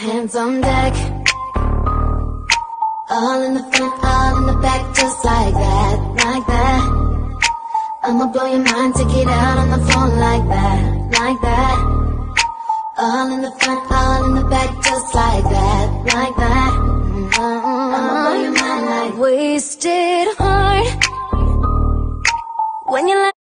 hands on deck. All in the front, all in the back, just like that, like that. I'ma blow your mind, take it out on the phone like that, like that. All in the front, all in the back, just like that, like that. I'ma blow your mind like wasted heart when you.